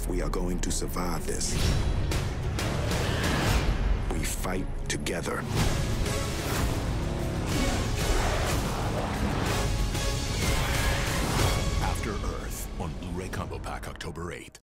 If we are going to survive this, we fight together. After Earth on Blu-ray Combo Pack October 8th.